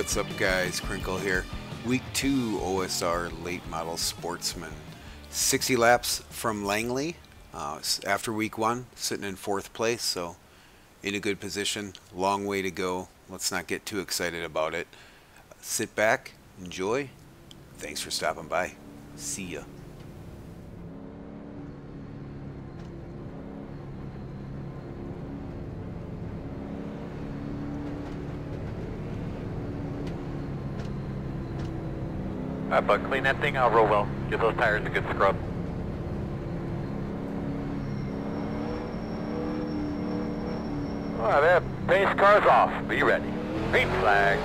What's up guys, Crinkle here. Week 2 OSR Late Model Sportsman. 60 laps from Langley uh, after week 1, sitting in 4th place, so in a good position. Long way to go. Let's not get too excited about it. Sit back, enjoy. Thanks for stopping by. See ya. Uh, Alright, bud, clean that thing out real well. Give those tires a good scrub. Alright, pace car's off. Be ready. Green flag.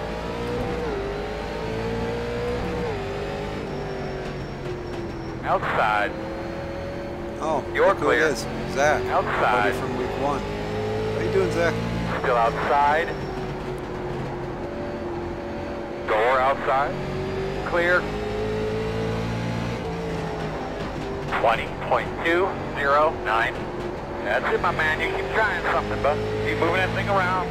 Outside. Oh, You're who it clear. is. Zach. Outside. Buddy from week 1. How you doing, Zach? Still outside. Door outside. Clear. 20.209. That's it, my man. You keep trying something, bud. Keep moving that thing around.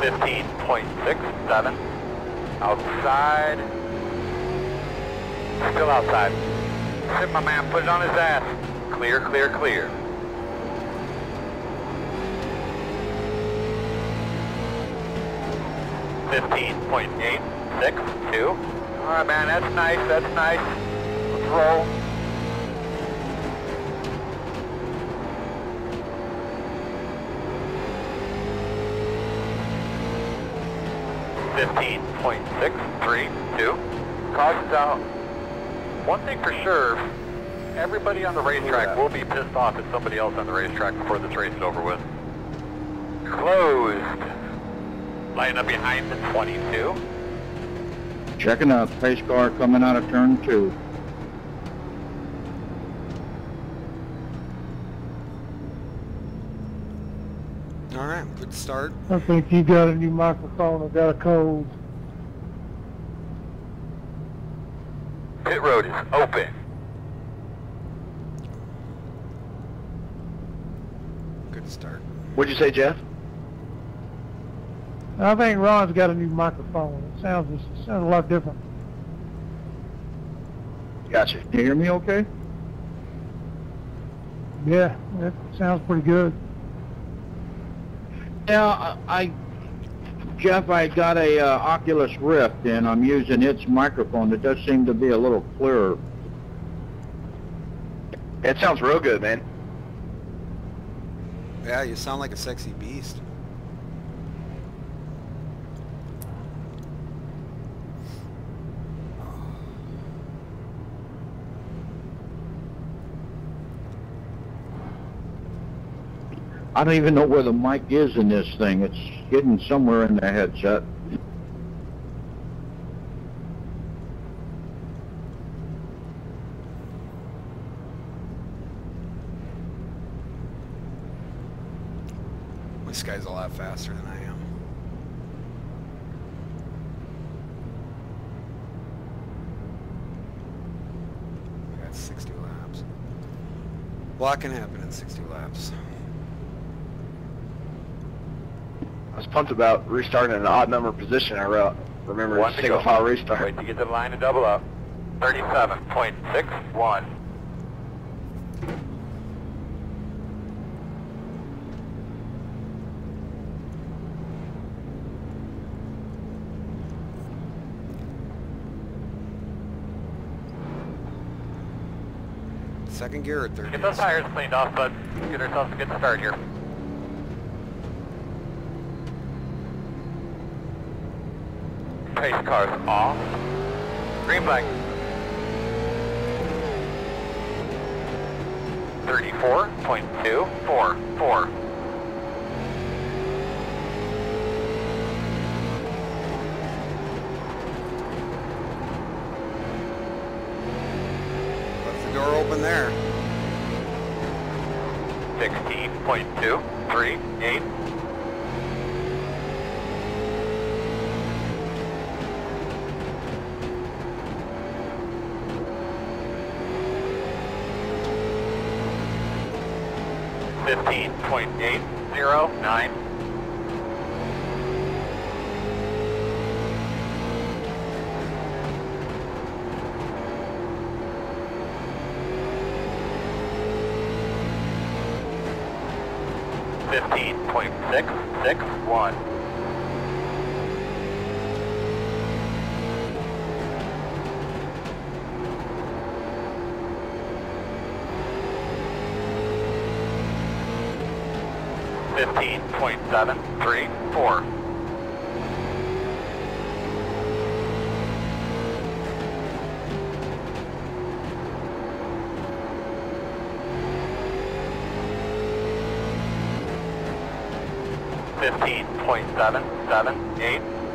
Fifteen point six seven. Outside. Still outside. Sit my man, put it on his ass. Clear, clear, clear. Fifteen point eight six two. All right, man, that's nice, that's nice. Let's roll. Fifteen point six three two. Caution's out. One thing for sure, everybody on the racetrack will be pissed off at somebody else on the racetrack before this race is over with. Closed. Line up behind the 22. Checking out pace car coming out of turn two. Alright, good start. I think you got a new microphone I got a cold. Pit road is open. Good start. What'd you say, Jeff? I think Ron's got a new microphone. It sounds it sounds a lot different. Gotcha. Can you hear me okay? Yeah, that sounds pretty good. Now, I, I Jeff, I got a uh, Oculus Rift and I'm using its microphone. It does seem to be a little clearer. It sounds real good, man. Yeah, you sound like a sexy beast. I don't even know where the mic is in this thing. It's hidden somewhere in the headset. This guy's a lot faster than I am. We got 60 laps. A lot can happen in 60 laps. I was pumped about restarting in an odd number position. I re- remember One a single file restart. Wait to get to the line to double up. 37.61. Second gear at 30. Get those tires cleaned off, bud. Get ourselves a good start here. Pace car's off. Green flag. 34.244. Left the door open there. 16.238. 15.809. Fifteen point six six one. Fifteen point seven three four. Fifteen point seven seven eight.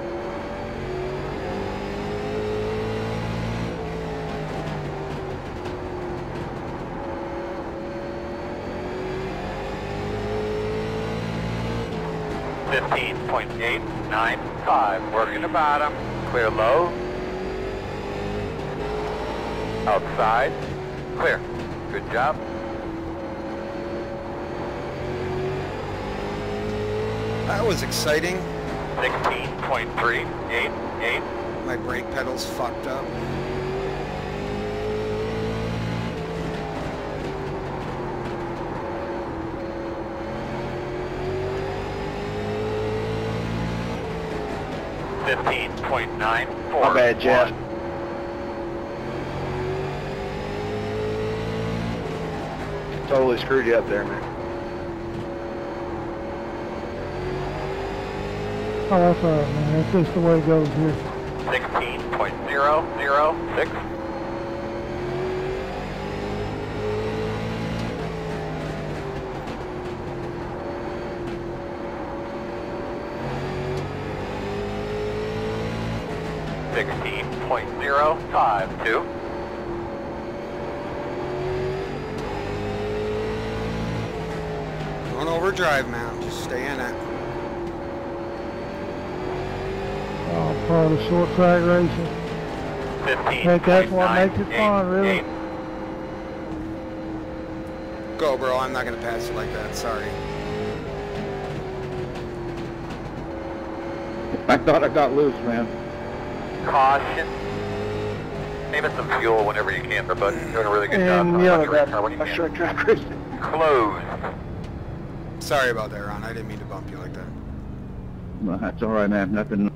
Fifteen point eight nine five. Working the bottom. Clear low. Outside. Clear. Good job. That was exciting. Sixteen point three eight eight. My brake pedals fucked up. 15.94. My bad, Jeff. Totally screwed you up there, man. Oh, that's all right, man. That's just the way it goes here. 16.006. zero five two. Going overdrive now. Just stay in it. Oh, part of the short track racing. Fifteen Heck, that's point what nine makes it eight fun, really. eight. Go, bro. I'm not gonna pass you like that. Sorry. I thought I got loose, man. Caution. Save us some fuel whenever you can, but you're doing a really good job. And on yell your at car when you A can. short track racing. Close. Sorry about that, Ron. I didn't mean to bump you like that. Well, that's all right, man. Nothing,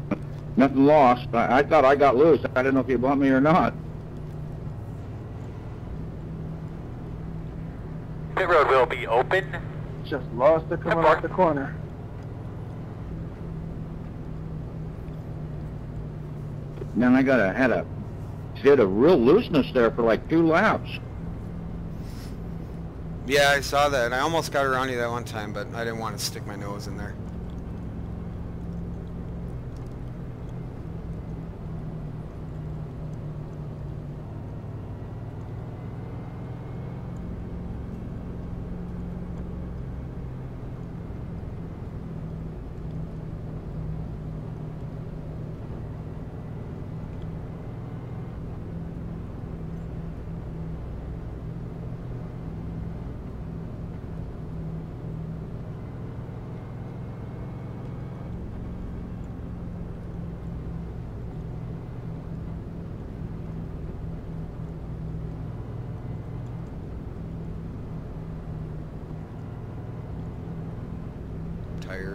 nothing lost. I, I thought I got loose. I didn't know if you bumped me or not. Pit road will be open. Just lost it coming off the corner. Man, I got a had a fit a real looseness there for like two laps. Yeah, I saw that. I almost got around you that one time, but I didn't want to stick my nose in there.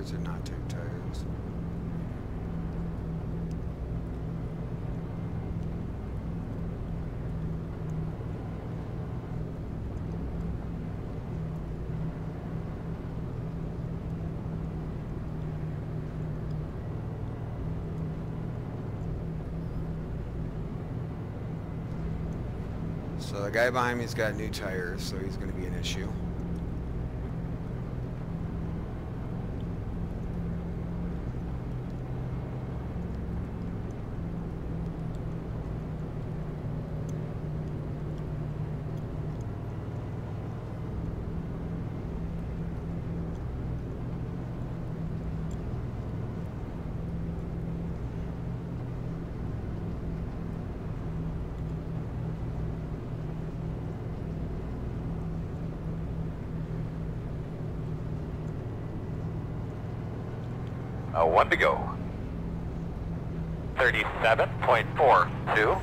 Or not take tires. So the guy behind me's got new tires, so he's going to be an issue. Uh, one to go. 37.42.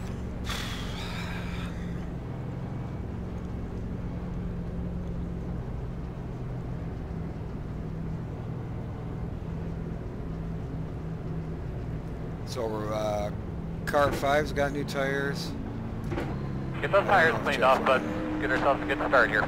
So we're uh, car five's got new tires. Get those tires cleaned off, bud. Get ourselves a good start here.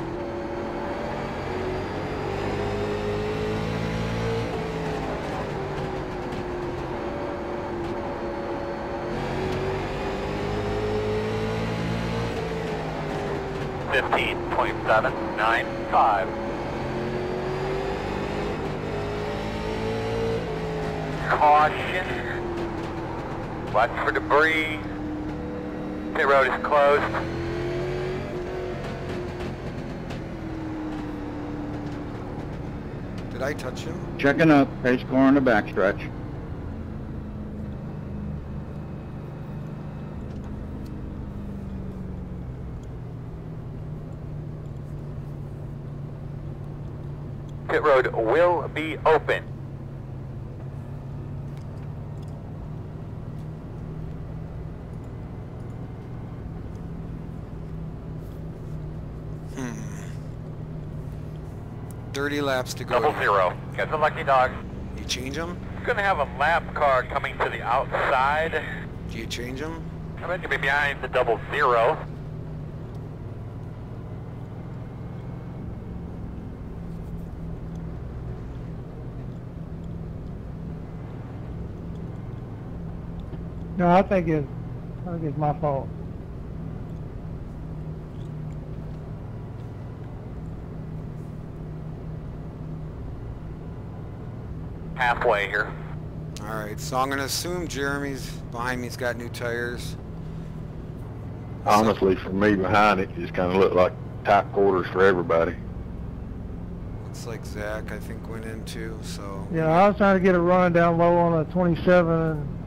Fifteen point seven nine five. Caution. Watch for debris. Pit road is closed. Did I touch him? Checking up, pace car on the backstretch. Pit road will be open. Hmm. Thirty laps to go. Double zero. Got the lucky dog. You change them? Gonna have a lap car coming to the outside. Do you change them? I bet you'll be behind the double zero. No, I think it's, I think it's my fault. Halfway here. All right. So I'm gonna assume Jeremy's behind me's got new tires. Honestly, for me behind it, just kind of looked like tight quarters for everybody. Looks like Zach, I think, went in too. So Yeah, I was trying to get a run down low on a 27, and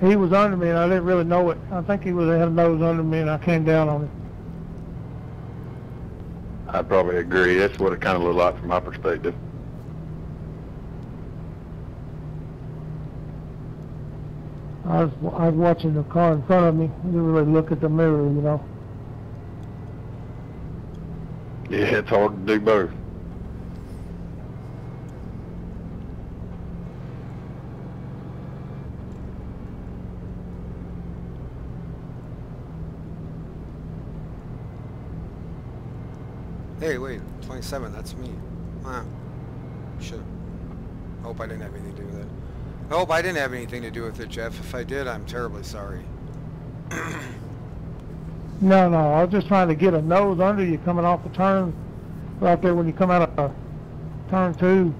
he was under me, and I didn't really know it. I think he was had a nose under me, and I came down on him. I probably agree. That's what it kind of looked like from my perspective. I was, I was watching the car in front of me. I didn't really look at the mirror, you know. Yeah, it's hard to do both. Hey, wait, 27. That's me. Wow. Should. Hope I didn't have anything to do with it. I hope I didn't have anything to do with it, Jeff. If I did, I'm terribly sorry. No, no, I was just trying to get a nose under you coming off the turn, right there when you come out of uh, turn two.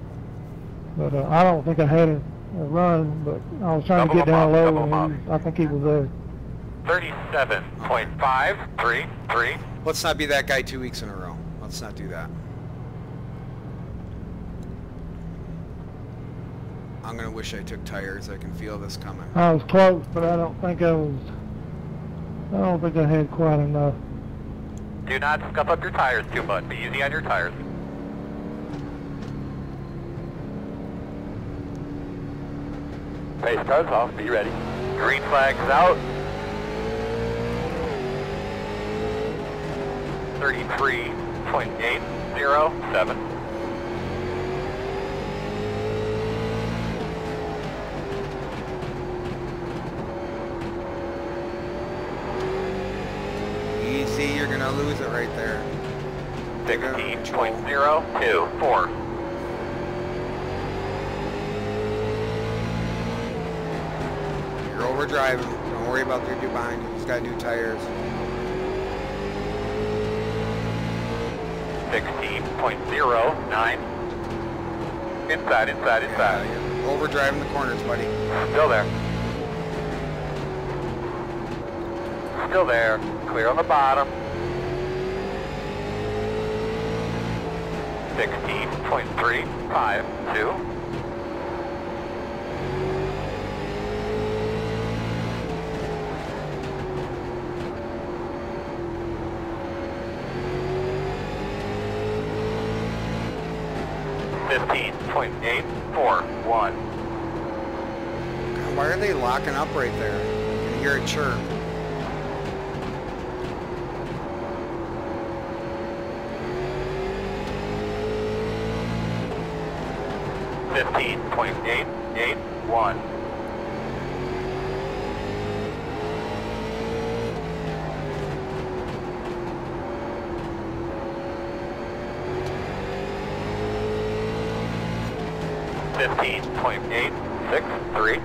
But uh, I don't think I had a, a run, but I was trying Double to get down them up, low, and them I think he was there. 37.533. Let's not be that guy two weeks in a row. Let's not do that. I'm gonna wish I took tires. I can feel this coming. I was close, but I don't think I was. I don't think I had quite enough. Do not scuff up your tires too much. Be easy on your tires. Pace cars off. Be ready. Green flags out. 33.807. Easy, you're gonna lose it right there. Sixteen point zero two four. You're overdriving. Don't worry about the dude behind you. He's got new tires. Sixteen point zero nine. Inside, inside, inside. you're overdriving the corners, buddy. Still there. Still there. Clear on the bottom. 16.352. Eight four one. Why are they locking up right there? You can hear it chirp. Fifteen point eight eight one. Fifteen point eight six three.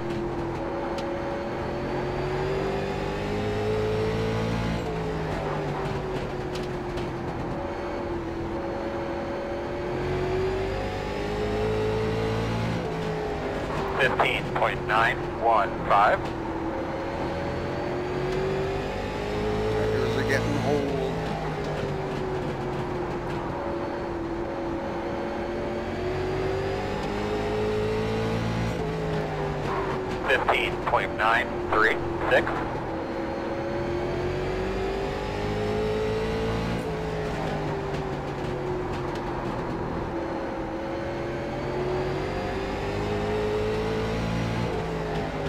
Fifteen point nine one five. 0.936.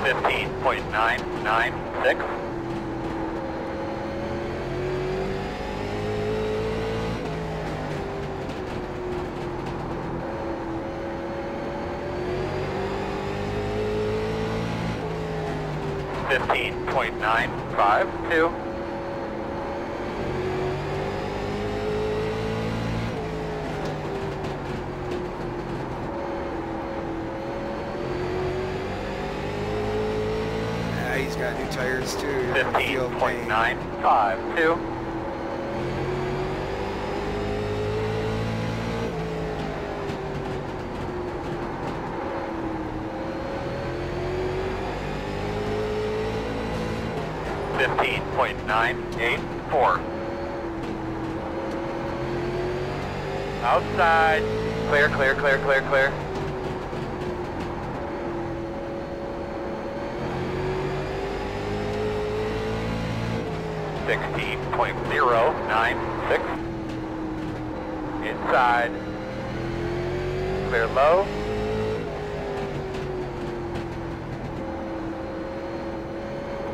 Fifteen point nine nine six. 15.952. Yeah, He's got new tires too. 15.952. nine five two. Fifteen point nine eight four. Outside. Clear, clear, clear, clear, clear. Sixteen point zero nine six. Inside. Clear low.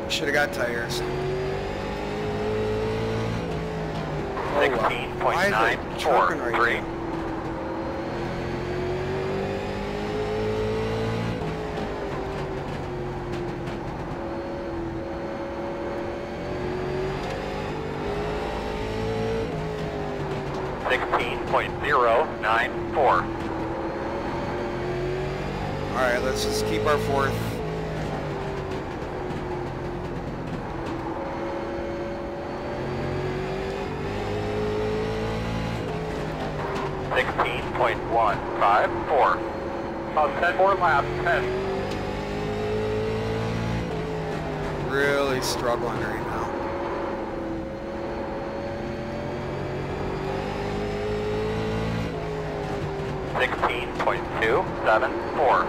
Should have got tires. Sixteen point nine four three. Sixteen point zero nine four. All right, let's just keep our fourth. One five four. About ten more laps. Ten. Really struggling right now. Sixteen point two seven four.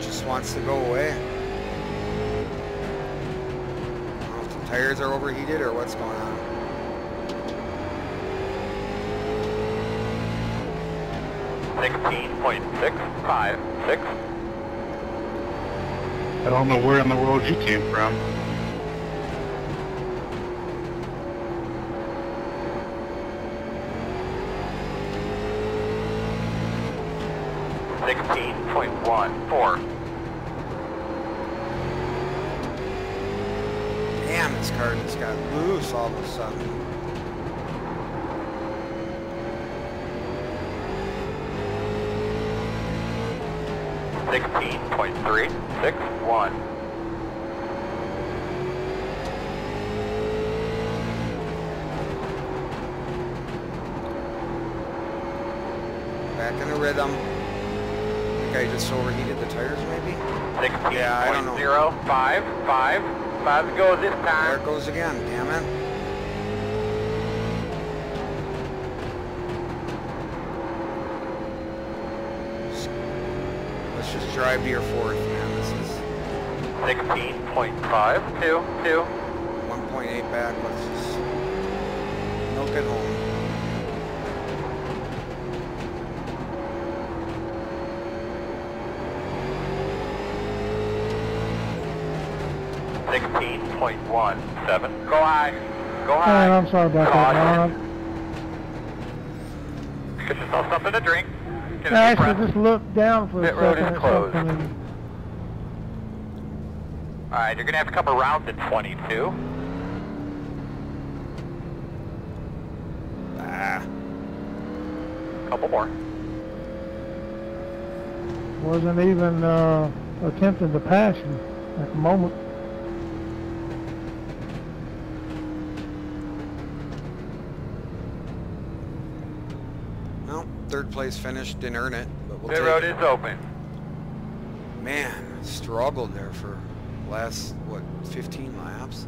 Just wants to go away. I don't know if the tires are overheated or what's going on. Sixteen point six five six. I don't know where in the world you came from. Sixteen point one four. Damn, this car has got loose all of a sudden. Three six one. Back in the rhythm. I think I just overheated the tires maybe. 16.0, Yeah, I don't know. zero, five, five, five to go this There time. it goes again, damn it. Let's just drive to your fourth, man. This is 16.5, two, two. 1.8 back. Let's just milk it home. Sixteen point one seven. Go high. Go Man, high. I'm sorry about that, Caution. Ron. Get yourself something to drink. A I actually just looked down for a Pit road second is at closed. All right, you're gonna have to come around to 22. Ah, Couple more. wasn't even uh, attempting to pass you at the moment. well, third place finish. Didn't earn it, but we'll Pit take road it. is open. Man, struggled there for last what 15 laps.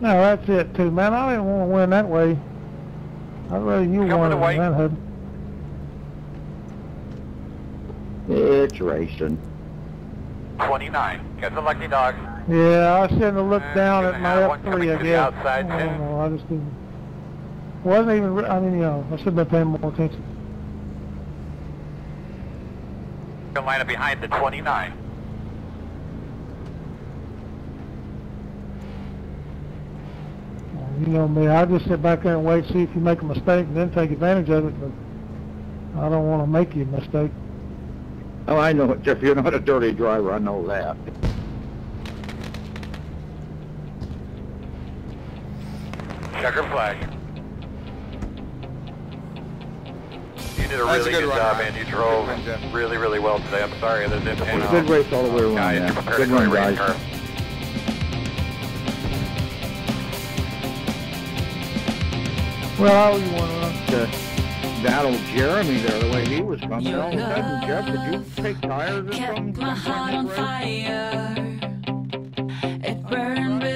No, that's it too, man. I didn't want to win that way. I'd rather you Coming won away. than that had. It's racing. 29. Got the lucky dog. Yeah, I shouldn't have looked Uh, down at my F3, again. I to the guess. outside, I too. don't know, I just didn't. Wasn't even, re- I mean, you know, I should have been paying more attention. Gonna line up behind the 29. You know me, I just sit back there and wait, see if you make a mistake, and then take advantage of it, but I don't want to make you a mistake. Oh, I know it, Jeff. You're not a dirty driver. I know that. Checker flag. A That's a really good good, run, job, Ryan. man. You drove run, Jeff. really, really well today. I'm sorry that didn't pan out. Good race all the way around, Guys, man. Good to run, guys. car. Well, you one, Ron. To battle Jeremy there, the way he was coming. All of a sudden, Jeff, did you take tires or something? Kept my heart on fire. It burned with